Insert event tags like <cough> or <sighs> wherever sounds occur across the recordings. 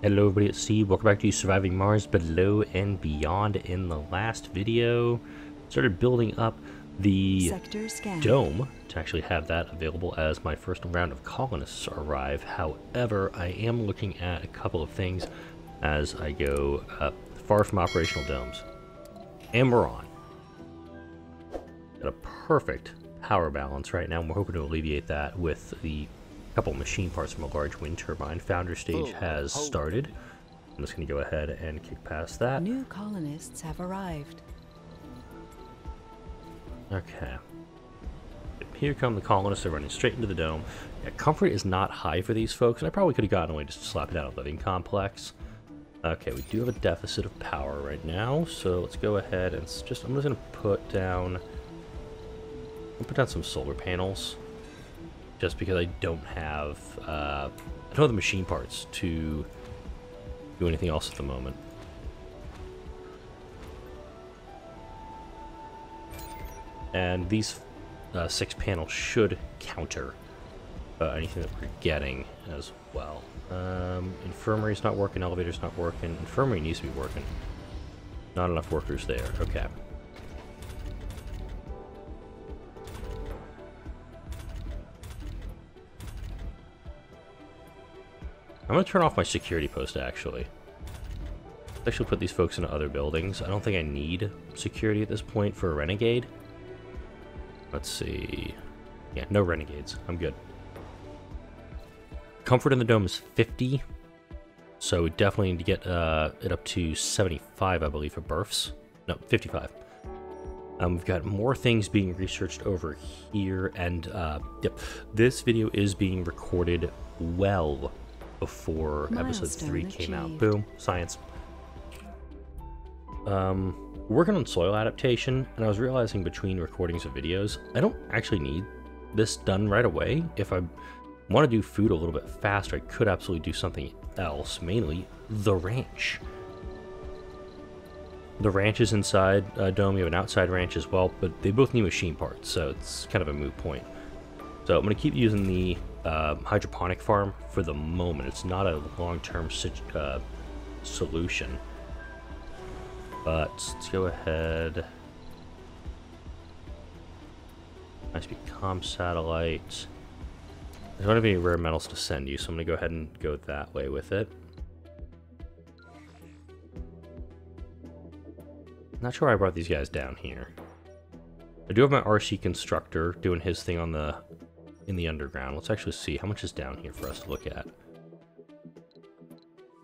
Hello everybody, it's Steve. Welcome back to Surviving Mars Below and Beyond. In the last video, started building up the dome to actually have that available as my first round of colonists arrive. However, I am looking at a couple of things as I go uh, far from operational domes. And we're on. Got a perfect power balance right now. and We're hoping to alleviate that with the couple machine parts from a large wind turbine. Founder stage oh, has oh. started. I'm just going to go ahead and kick past that. New colonists have arrived. Okay. Here come the colonists. They're running straight into the dome. Yeah, comfort is not high for these folks, and I probably could have gotten away just to slap down a living complex. Okay, we do have a deficit of power right now, so let's go ahead and just, I'm just going to put down, I'll put down some solar panels, just because I don't have, uh, I don't have the machine parts to do anything else at the moment. and these uh, six panels should counter uh, anything that we're getting as well. Um, infirmary's not working, elevator's not working. Infirmary needs to be working. Not enough workers there. Okay. I'm gonna turn off my security post actually. I Actually put these folks into other buildings. I don't think I need security at this point for a renegade. Let's see. Yeah, no renegades. I'm good. Comfort in the dome is 50. So we definitely need to get uh, it up to 75, I believe, for births. No, 55. Um, we've got more things being researched over here, and uh, yep, this video is being recorded well before episode Milestone 3 came out. Boom, science. Um, working on soil adaptation, and I was realizing between recordings of videos, I don't actually need this done right away. If I want to do food a little bit faster, I could absolutely do something else, mainly the ranch. The ranch is inside uh, Dome, you have an outside ranch as well, but they both need machine parts, so it's kind of a moot point. So I'm going to keep using the uh, hydroponic farm for the moment. It's not a long-term uh, solution. But let's go ahead. Nice be com satellite. Don't have any rare metals to send you, so I'm gonna go ahead and go that way with it. Not sure why I brought these guys down here. I do have my RC constructor doing his thing on the in the underground. Let's actually see how much is down here for us to look at.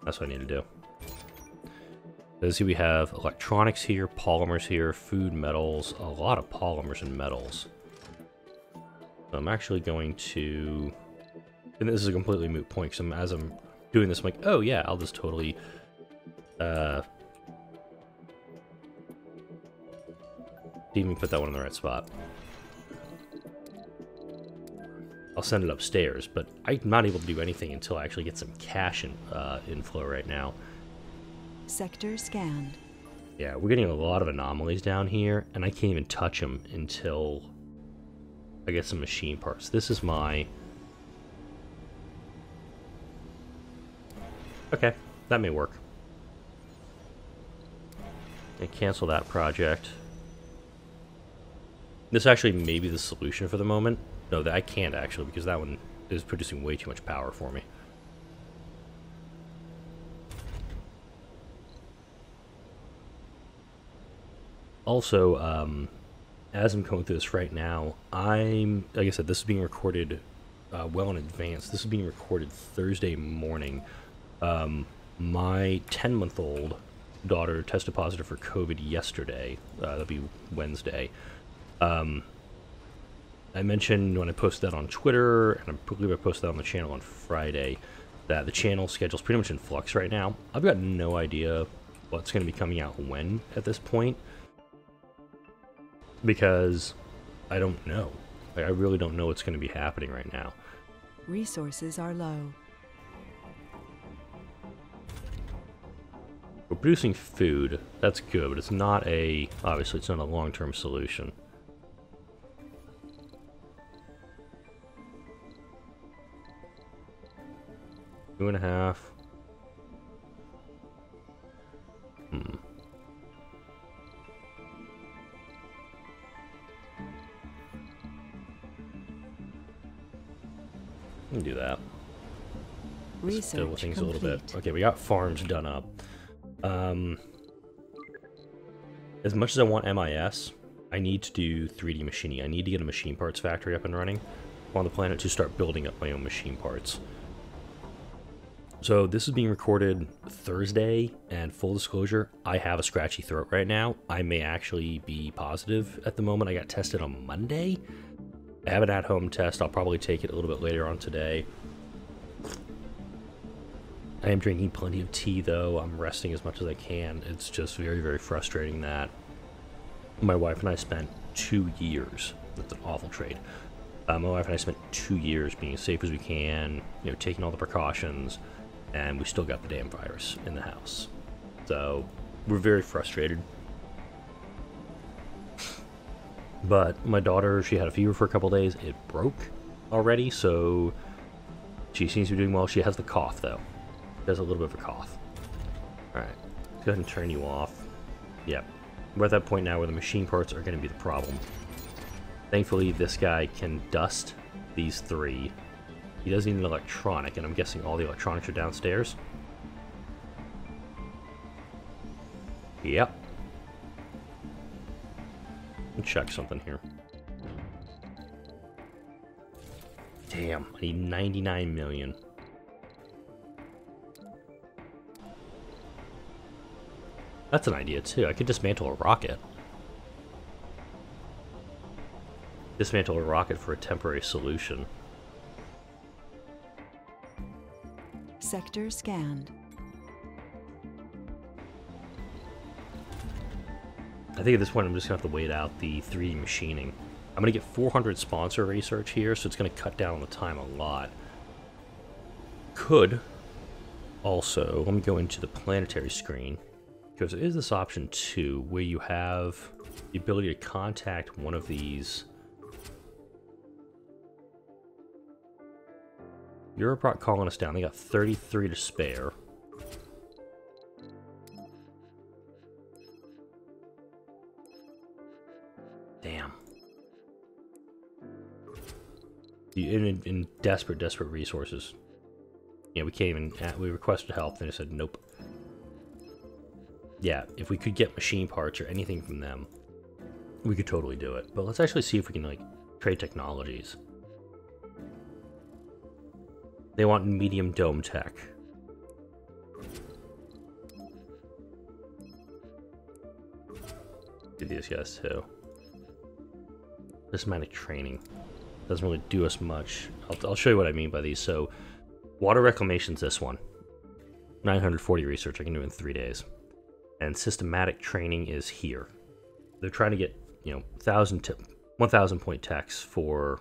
That's what I need to do. Let's see, we have electronics here, polymers here, food, metals, a lot of polymers and metals. So I'm actually going to, and this is a completely moot point, because as I'm doing this, I'm like, oh yeah, I'll just totally, uh, even put that one in the right spot. Send it upstairs, but I'm not able to do anything until I actually get some cash in, uh, inflow right now. Sector scanned. Yeah, we're getting a lot of anomalies down here, and I can't even touch them until I get some machine parts. This is my... Okay, that may work. And cancel that project. This actually may be the solution for the moment. No, that I can't actually, because that one is producing way too much power for me. Also, um, as I'm going through this right now, I'm, like I said, this is being recorded uh, well in advance. This is being recorded Thursday morning. Um, my 10 month old daughter tested positive for COVID yesterday. Uh, that'll be Wednesday. Um, I mentioned when I posted that on Twitter, and I believe I posted that on the channel on Friday, that the channel schedule's pretty much in flux right now. I've got no idea what's going to be coming out when at this point because I don't know. Like, I really don't know what's going to be happening right now. Resources are low. We're producing food. That's good, but it's not a obviously it's not a long-term solution. Two and a half. Hmm. Can do that. Research Still with things complete. a little bit. Okay, we got farms done up. Um, as much as I want MIS, I need to do 3D machining. I need to get a machine parts factory up and running on the planet to start building up my own machine parts. So this is being recorded Thursday, and full disclosure, I have a scratchy throat right now. I may actually be positive at the moment. I got tested on Monday. I have an at-home test. I'll probably take it a little bit later on today. I am drinking plenty of tea, though. I'm resting as much as I can. It's just very, very frustrating that my wife and I spent two years. That's an awful trade. Uh, my wife and I spent two years being as safe as we can, you know, taking all the precautions, and we still got the damn virus in the house. So we're very frustrated. But my daughter, she had a fever for a couple days. It broke already, so she seems to be doing well. She has the cough, though. She has a little bit of a cough. Alright, go ahead and turn you off. Yep. We're at that point now where the machine parts are going to be the problem. Thankfully, this guy can dust these three. He doesn't need an electronic, and I'm guessing all the electronics are downstairs. Yep. Check something here. Damn, I need 99 million. That's an idea too. I could dismantle a rocket. Dismantle a rocket for a temporary solution. Sector scanned. I think at this point I'm just gonna have to wait out the 3D machining. I'm gonna get 400 sponsor research here, so it's gonna cut down on the time a lot. Could also, let me go into the planetary screen, because there is this option too, where you have the ability to contact one of these. Europe brought colonists down. They got 33 to spare. Damn. In, in desperate, desperate resources. Yeah, we can't even. uh, We requested help, and they said nope. Yeah, if we could get machine parts or anything from them, we could totally do it. But let's actually see if we can like trade technologies. They want medium dome tech. Do these guys too. Systematic training doesn't really do us much. I'll, I'll show you what I mean by these. So, water reclamation's this one. 940 research I can do in three days, and systematic training is here. They're trying to get you know thousand to 1,000 point techs for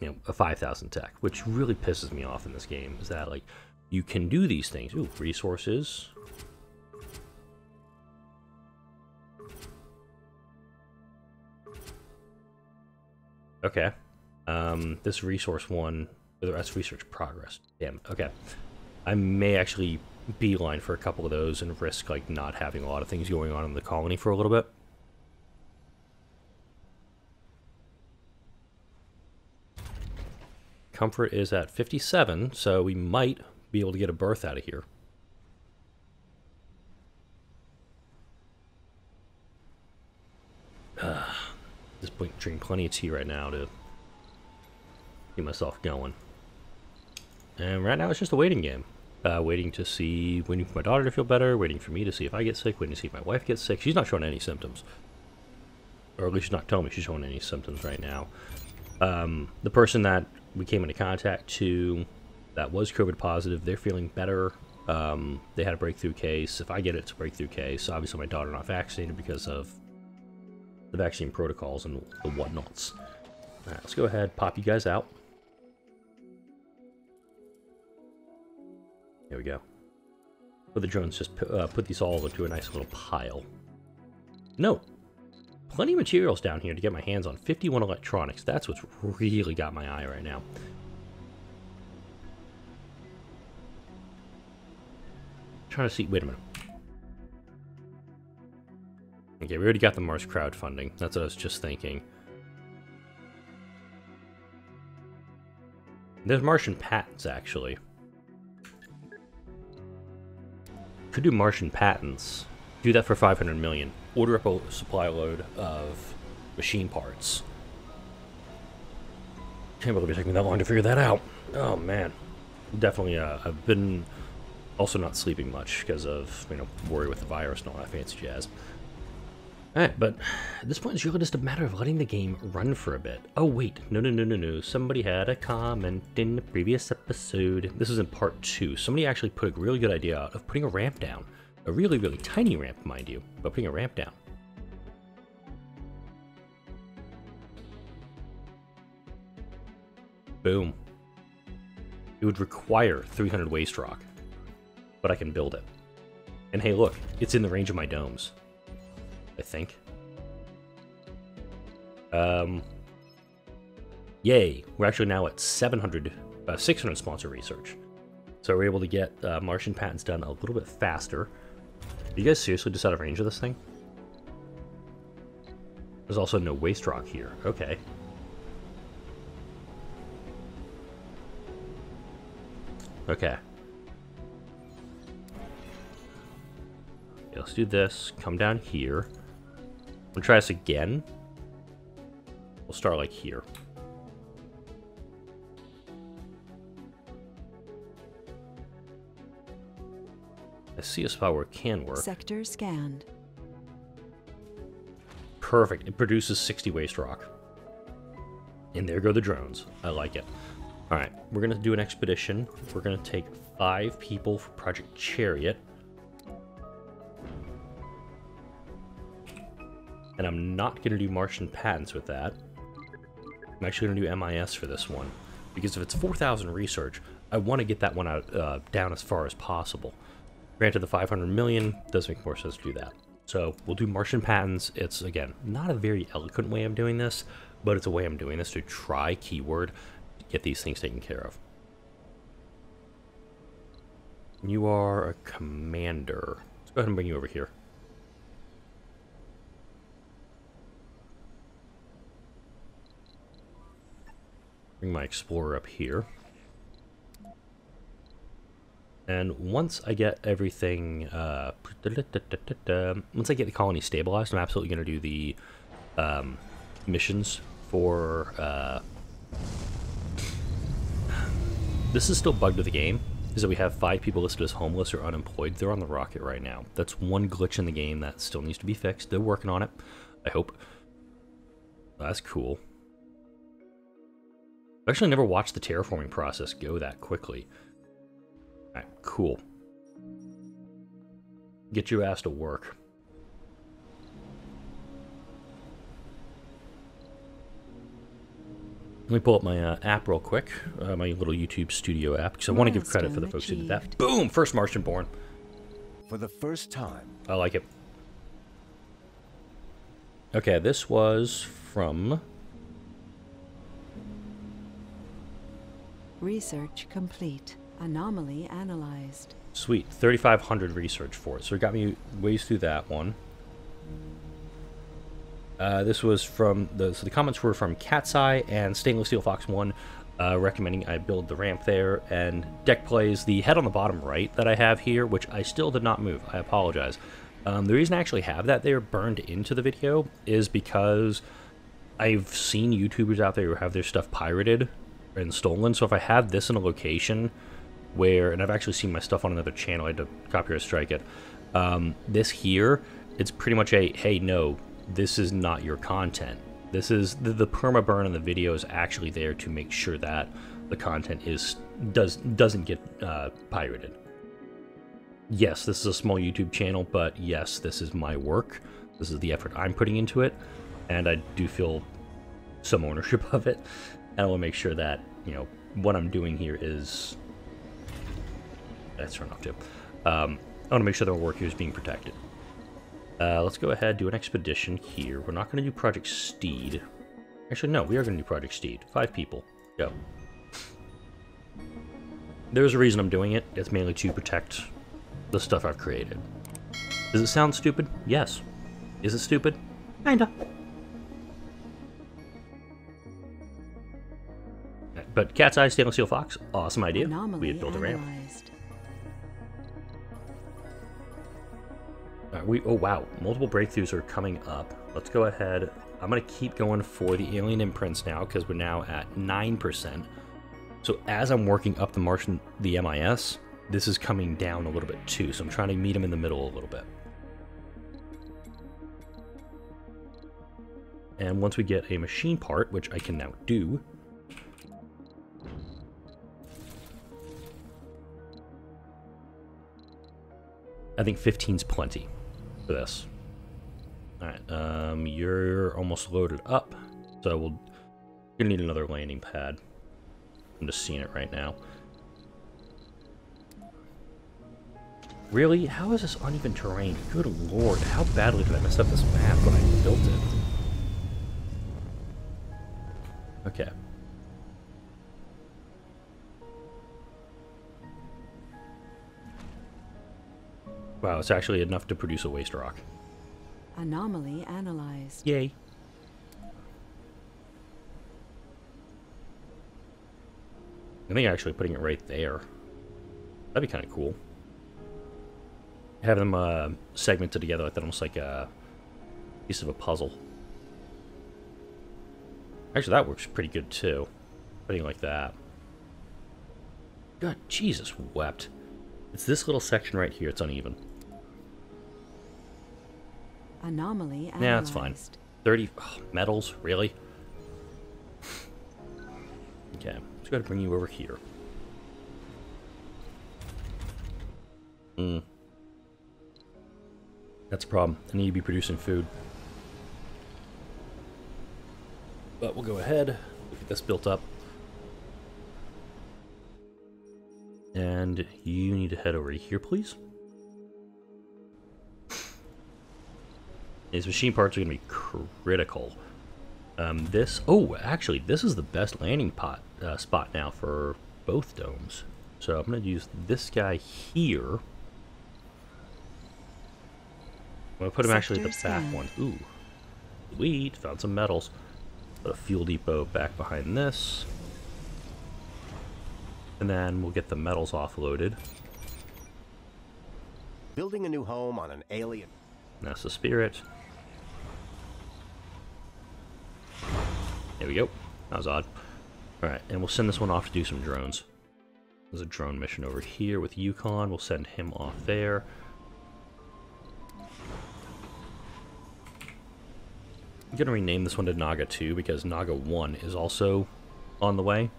you know a 5,000 tech, which really pisses me off in this game. Is that like you can do these things? Ooh, resources. Okay. Um, this resource one, that's research progress. Damn. Okay. I may actually beeline for a couple of those and risk like not having a lot of things going on in the colony for a little bit. Comfort is at 57, so we might be able to get a berth out of here. <sighs> this point, drink plenty of tea right now to keep myself going. And right now it's just a waiting game. Uh, waiting to see, waiting for my daughter to feel better, waiting for me to see if I get sick, waiting to see if my wife gets sick. She's not showing any symptoms. Or at least she's not telling me she's showing any symptoms right now. Um, the person that we came into contact to that was COVID positive, they're feeling better. Um, they had a breakthrough case. If I get it, it's a breakthrough case. Obviously, my daughter not vaccinated because of the vaccine protocols and the whatnots. All right, let's go ahead, pop you guys out. There we go. With the drones, just uh, put these all into a nice little pile. No, plenty of materials down here to get my hands on. 51 electronics. That's what's really got my eye right now. Trying to see. Wait a minute. Okay, we already got the Mars crowdfunding. That's what I was just thinking. There's Martian patents, actually. Could do Martian patents. Do that for 500 million. Order up a supply load of machine parts. Can't believe it took me that long to figure that out. Oh, man. Definitely, uh, I've been also not sleeping much because of, you know, worry with the virus and all that fancy jazz. Alright, but at this point it's really just a matter of letting the game run for a bit. Oh wait, no no no no no, somebody had a comment in the previous episode. This is in part 2. Somebody actually put a really good idea out of putting a ramp down. A really, really tiny ramp, mind you, but putting a ramp down. Boom. It would require 300 waste rock, but I can build it. And hey look, it's in the range of my domes. I think. Um, yay, we're actually now at 700, uh, 600 sponsor research. So we're able to get uh, Martian patents done a little bit faster. You guys seriously just out of range of this thing? There's also no waste rock here. Okay. Okay. okay. Let's do this. Come down here. I'm gonna try this again. We'll start like here. I see a spot where it can work. Sector scanned. Perfect. It produces 60 waste rock. And there go the drones. I like it. Alright, we're going to do an expedition. We're going to take five people for Project Chariot. And I'm not going to do Martian patents with that. I'm actually going to do MIS for this one. Because if it's 4,000 research, I want to get that one out uh, down as far as possible. Granted, the 500 million does make more sense to do that. So we'll do Martian patents. It's, again, not a very eloquent way of doing this, but it's a way I'm doing this to try keyword to get these things taken care of. You are a commander. Let's go ahead and bring you over here. Bring my explorer up here. And once I get everything, uh, once I get the colony stabilized, I'm absolutely going to do the um, missions for. Uh, this is still bugged with the game, is that we have five people listed as homeless or unemployed. They're on the rocket right now. That's one glitch in the game that still needs to be fixed. They're working on it, I hope. That's cool. I've actually never watched the terraforming process go that quickly. Alright, cool. Get your ass to work. Let me pull up my uh, app real quick, uh, my little YouTube studio app, because I want to give credit for the folks who did that. Boom! First Martian born. For the first time. I like it. Okay, this was from Research complete. Anomaly analyzed. Sweet. 3,500 research for it. So it got me ways through that one. Uh, this was from the so the comments were from Cat's Eye and Stainless Steel Fox One, uh, recommending I build the ramp there. And deck plays the head on the bottom right that I have here, which I still did not move. I apologize. Um, the reason I actually have that there burned into the video is because I've seen YouTubers out there who have their stuff pirated and stolen. So if I have this in a location where, and I've actually seen my stuff on another channel, I had to copyright strike it. Um, this here, it's pretty much a, hey, no, this is not your content. This is, the, the perma burn in the video is actually there to make sure that the content is, does, doesn't get uh, pirated. Yes, this is a small YouTube channel, but yes, this is my work. This is the effort I'm putting into it, and I do feel some ownership <laughs> of it. And I want to make sure that, you know, what I'm doing here is that's turned off too. Um, I want to make sure that our work here is being protected. Uh, let's go ahead do an expedition here. We're not going to do Project Steed. Actually, no, we are going to do Project Steed. Five people. Go. There's a reason I'm doing it. It's mainly to protect the stuff I've created. Does it sound stupid? Yes. Is it stupid? Kinda. but Cat's Eye Stainless Steel Fox, awesome idea. Anomaly we had built a ramp. analyzed. Uh, we oh wow, multiple breakthroughs are coming up. Let's go ahead. I'm gonna keep going for the alien imprints now because we're now at nine percent. So as I'm working up the Martian, the MIS, this is coming down a little bit too. So I'm trying to meet them in the middle a little bit. And once we get a machine part, which I can now do, I think 15's plenty for this. Alright, um, you're almost loaded up, so we'll gonna need another landing pad. I'm just seeing it right now. Really? How is this uneven terrain? Good lord, how badly did I mess up this map when I built it? Okay. Wow, it's actually enough to produce a waste rock. Anomaly analyzed. Yay. I think actually putting it right there. That'd be kind of cool. Have them uh, segmented together like that, almost like a piece of a puzzle. Actually, that works pretty good too. Putting it like that. God, Jesus wept. It's this little section right here. It's uneven. Anomaly analyzed. Yeah, that's fine. 30 oh, metals, really? okay, just gotta bring you over here. Hmm. That's a problem. I need to be producing food. But we'll go ahead, get this built up. And you need to head over here, please. These machine parts are going to be critical. Um, this, oh, actually, this is the best landing pot uh, spot now for both domes. So I'm going to use this guy here. I'm going to put him actually at the Sector back scan. one. Ooh, sweet, found some metals. Put a fuel depot back behind this. And then we'll get the metals offloaded. Building a new home on an alien. That's the spirit. There we go. That was odd. Alright, and we'll send this one off to do some drones. There's a drone mission over here with Yukon. We'll send him off there. I'm going to rename this one to Naga 2 because Naga 1 is also on the way.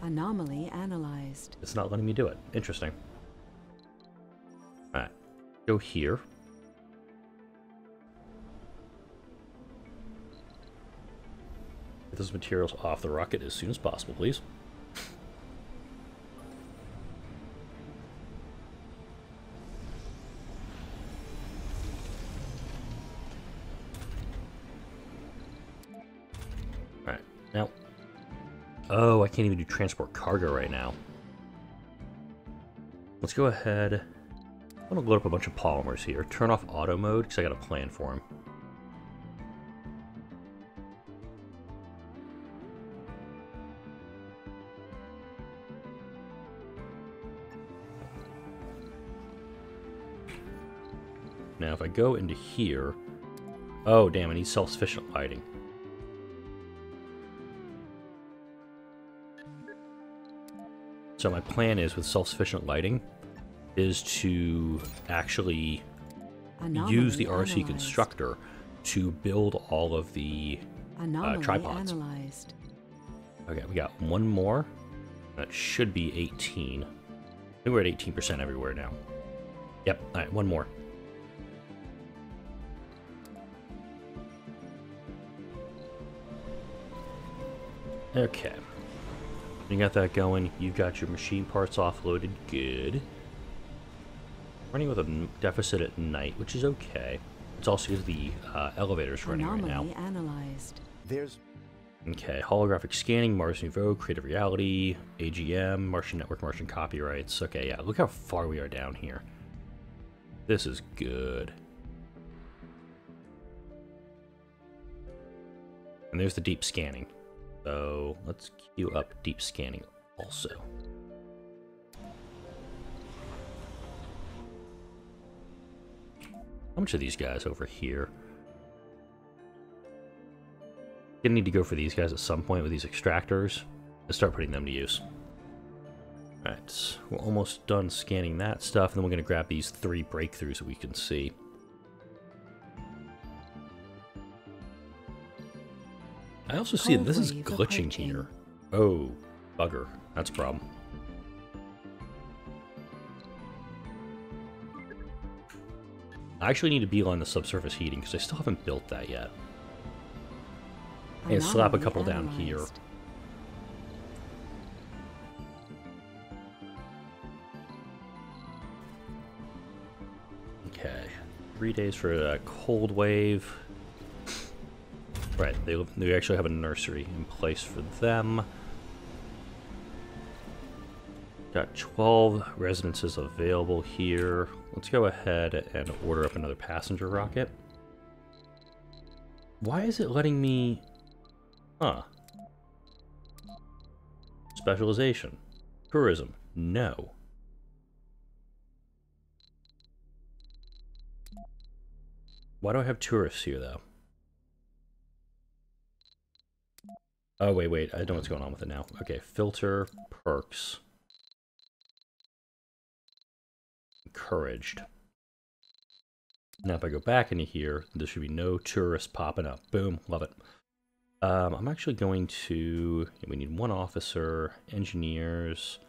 Anomaly analyzed. It's not letting me do it. Interesting. Alright. Go here. Those materials off the rocket as soon as possible, please. Alright, now. Oh, I can't even do transport cargo right now. Let's go ahead. I'm gonna load up a bunch of polymers here. Turn off auto mode because I got a plan for them. Now, if I go into here, oh damn, I need self-sufficient lighting. So my plan is with self-sufficient lighting is to actually Anomaly use the RC analyzed. constructor to build all of the uh, Anomaly tripods. analyzed. Okay, we got one more. That should be 18. I think we're at 18% everywhere now. Yep, alright, one more. Okay. You got that going. You've got your machine parts offloaded. Good. Running with a deficit at night, which is okay. It's also because the uh, elevator's running right now. Anomaly analyzed. There's Okay, holographic scanning, Mars Nouveau, Creative Reality, AGM, Martian Network, Martian Copyrights. Okay, yeah, look how far we are down here. This is good. And there's the deep scanning. So let's queue up deep scanning also. How much are these guys over here? Gonna need to go for these guys at some point with these extractors and start putting them to use. Alright, we're almost done scanning that stuff, and then we're gonna grab these three breakthroughs that we can see. I also see that this is glitching approaching. here. Oh, bugger. That's a problem. I actually need to beeline the subsurface heating because I still haven't built that yet. And slap a couple down here. Okay. Three days for a cold wave. Right, they, they actually have a nursery in place for them. Got 12 residences available here. Let's go ahead and order up another passenger rocket. Why is it letting me... Huh. Specialization. Tourism. No. Why do I have tourists here, though? Oh, wait, wait. I don't know what's going on with it now. Okay, filter, perks. Encouraged. Now, if I go back into here, there should be no tourists popping up. Boom, love it. Um, I'm actually going to... We need one officer, engineers.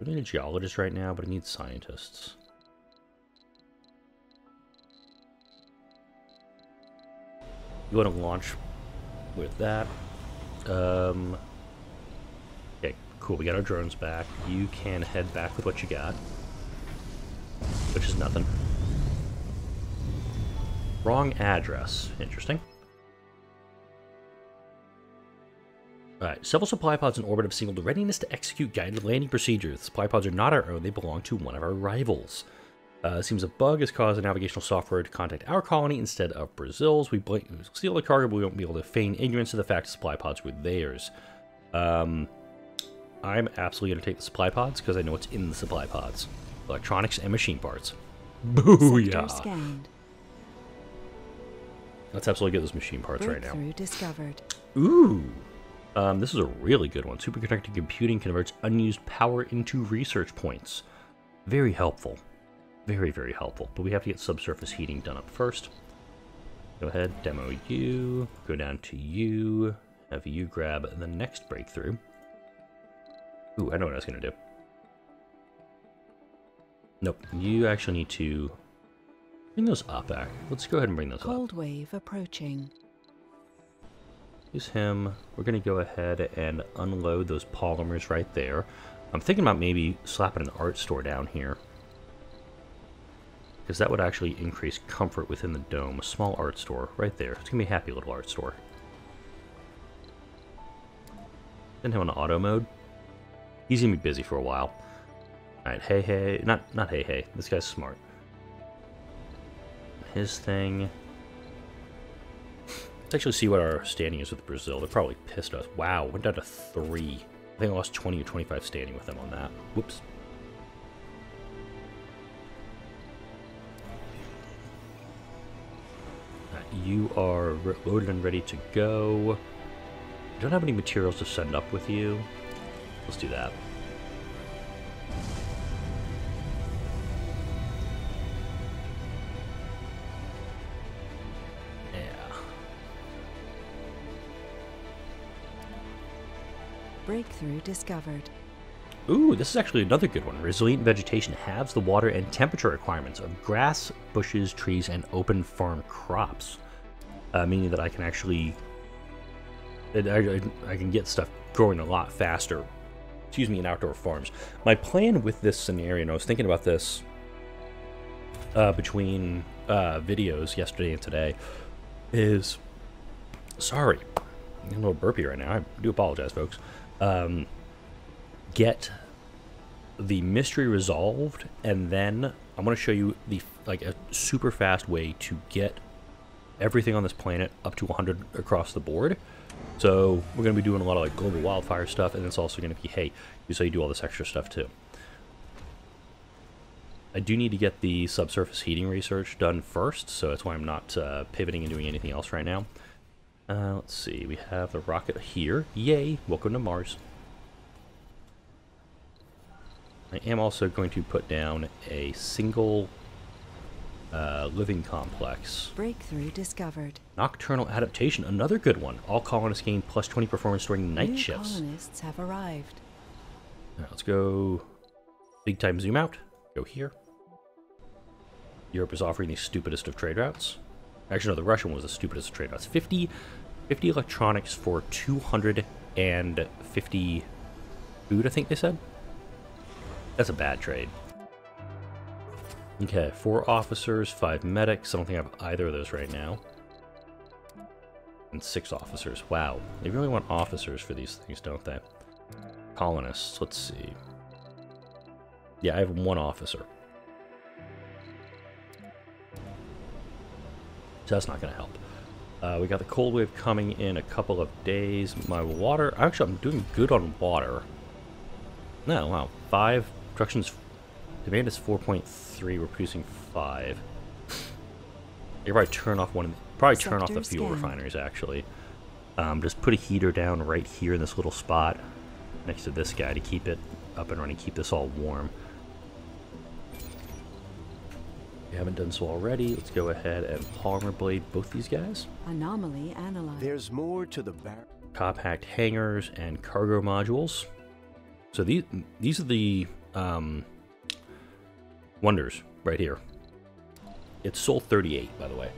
We need a geologist right now, but I need scientists. You want to launch with that. Um, okay, cool. We got our drones back. You can head back with what you got, which is nothing. Wrong address. Interesting. Alright, several supply pods in orbit have signaled readiness to execute guided landing procedures. The supply pods are not our own, they belong to one of our rivals. Uh, it seems a bug has caused the navigational software to contact our colony instead of Brazil's. We bl- steal the cargo, but we won't be able to feign ignorance of the fact supply pods were theirs. Um, I'm absolutely going to take the supply pods because I know what's in the supply pods electronics and machine parts. Sector Booyah! scanned. Let's absolutely get those machine parts right now. Discovered. Ooh. Um, this is a really good one. Superconducting computing converts unused power into research points. Very helpful. Very, very helpful. But we have to get subsurface heating done up first. Go ahead, demo you. Go down to you. Have you grab the next breakthrough. Ooh, I know what I was going to do. Nope. You actually need to bring those up. Back. Let's go ahead and bring those up. Cold wave approaching. Use him. We're going to go ahead and unload those polymers right there. I'm thinking about maybe slapping an art store down here. Because that would actually increase comfort within the dome. A small art store right there. It's going to be a happy little art store. Send him on auto mode. He's going to be busy for a while. Alright, hey hey. Not, not hey hey. This guy's smart. His thing. Let's actually see what our standing is with Brazil. They're probably pissed us. Wow, went down to three. I think I lost 20 or 25 standing with them on that. Whoops. You are loaded and ready to go. I don't have any materials to send up with you. Let's do that. Yeah. Breakthrough discovered. Ooh, this is actually another good one. Resilient vegetation halves the water and temperature requirements of grass, bushes, trees, and open farm crops. Uh, meaning that I can actually, I, I, can get stuff growing a lot faster. Excuse me, in outdoor farms. My plan with this scenario, and I was thinking about this uh, between uh, videos yesterday and today, is sorry, I'm a little burpy right now. I do apologize, folks. Um, get the mystery resolved and then I'm going to show you the like a super fast way to get everything on this planet up to 100 across the board. So we're going to be doing a lot of like global wildfire stuff, and it's also going to be, hey, you so you do all this extra stuff too. I do need to get the subsurface heating research done first, so that's why I'm not uh, pivoting and doing anything else right now. Uh, let's see, we have the rocket here. Yay, welcome to Mars. I am also going to put down a single uh, living complex. Breakthrough discovered. Nocturnal adaptation, another good one. All colonists gain plus 20 performance during night New shifts. colonists have arrived. Now, let's go big time zoom out. Go here. Europe is offering the stupidest of trade routes. Actually, no, the Russian was the stupidest of trade routes. 50, 50 electronics for 250 food, I think they said. That's a bad trade. Okay, four officers, five medics. I don't think I have either of those right now. And six officers. Wow. They really want officers for these things, don't they? Colonists. Let's see. Yeah, I have one officer. So that's not going to help. Uh, we got the cold wave coming in a couple of days. My water... Actually, I'm doing good on water. No, wow. Five. Production's... Demand is 4.3. We're producing five. You probably turn off one of the, Probably turn off the fuel scanned. refineries, actually. Um, just put a heater down right here in this little spot next to this guy to keep it up and running, keep this all warm. If you haven't done so already, let's go ahead and polymer blade both these guys. Anomaly analyzed. There's more to the bar. Compact hangars and cargo modules. So these these are the um, wonders right here. It's Sol 38, by the way.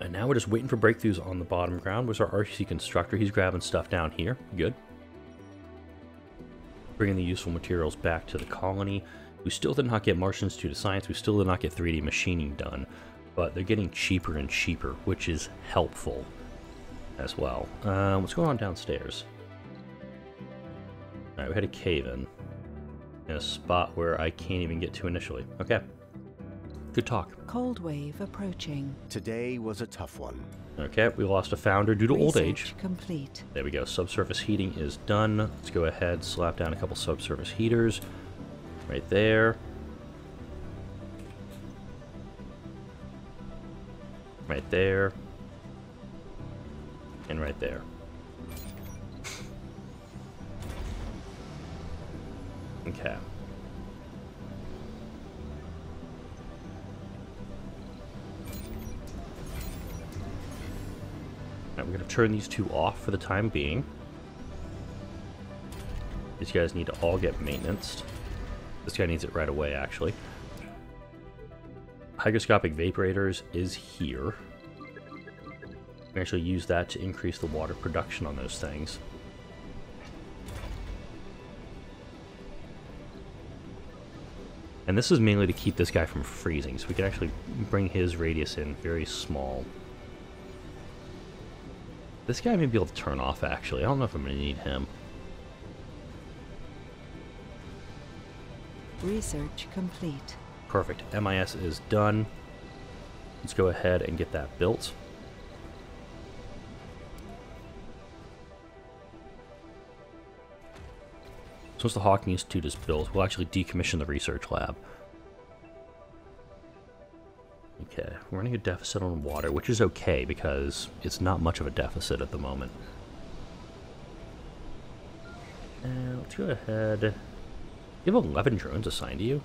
And now we're just waiting for breakthroughs on the bottom ground. Where's our RC constructor? He's grabbing stuff down here. Good. Bringing the useful materials back to the colony. We still did not get Martian Institute of Science. We still did not get 3D machining done. But they're getting cheaper and cheaper, which is helpful as well. Um, what's going on downstairs? Alright, we had a cave in. In a spot where I can't even get to initially. Okay. Good talk. Cold wave approaching. Today was a tough one. Okay, we lost a founder due to old age. Complete. There we go. Subsurface heating is done. Let's go ahead, slap down a couple subsurface heaters. Right there. Right there. And right there. Okay. Alright, we're going to turn these two off for the time being. These guys need to all get maintenance. This guy needs it right away, actually. Hygroscopic vaporators is here. We actually use that to increase the water production on those things. And this is mainly to keep this guy from freezing, so we can actually bring his radius in very small. This guy may be able to turn off, actually. I don't know if I'm going to need him. Research complete. Perfect. MIS is done. Let's go ahead and get that built. Once the Hawking Institute is built, we'll actually decommission the research lab. Okay, we're running a deficit on water, which is okay because it's not much of a deficit at the moment. And let's go ahead. You have 11 drones assigned to you?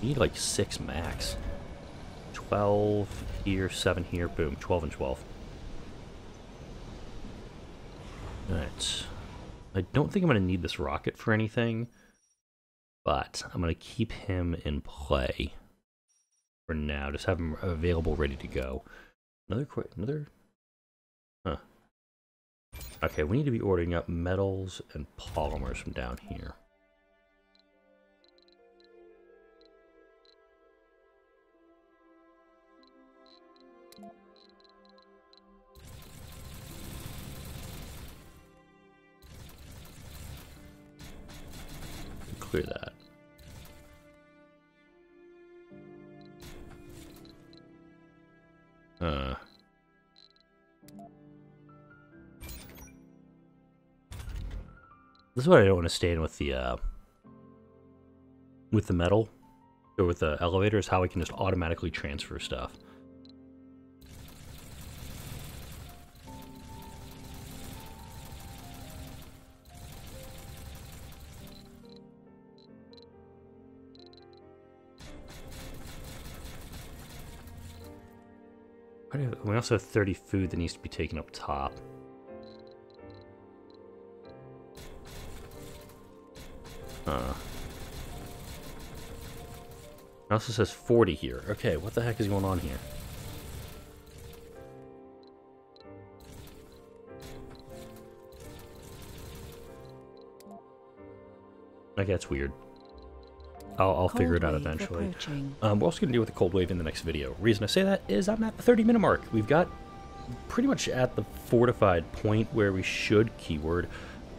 You need like 6 max. 12 here, 7 here, boom, 12 and 12. Alright. I don't think I'm going to need this rocket for anything, but I'm going to keep him in play for now. Just have him available, ready to go. Another quick, another. Huh. Okay, we need to be ordering up metals and polymers from down here. clear that. Uh. This is why I don't want to stay in with the, uh, with the metal, or with the elevators, how I can just automatically transfer stuff. We also have 30 food that needs to be taken up top. Uh. It also says 40 here. Okay, what the heck is going on here? Okay, that's weird. I'll, I'll figure it out eventually. Um, we're also going to deal with the cold wave in the next video. Reason I say that is I'm at the 30 minute mark. We've got pretty much at the fortified point where we should, keyword,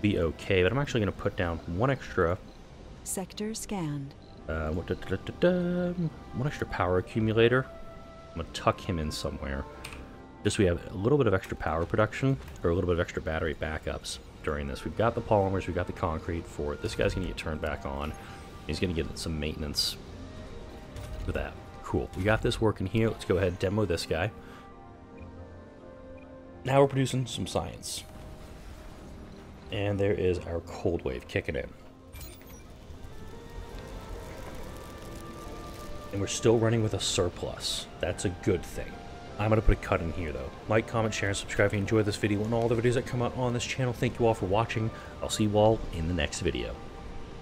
be okay. But I'm actually going to put down one extra, Sector scanned. uh, da- da- da, one extra power accumulator. I'm going to tuck him in somewhere. Just so we have a little bit of extra power production, or a little bit of extra battery backups during this. We've got the polymers, we've got the concrete for it. This guy's going to get turned back on. He's going to get some maintenance for that. Cool. We got this working here. Let's go ahead and demo this guy. Now we're producing some science. And there is our cold wave kicking in. And we're still running with a surplus. That's a good thing. I'm going to put a cut in here though. Like, comment, share, and subscribe if you enjoyed this video and all the videos that come out on this channel. Thank you all for watching. I'll see you all in the next video.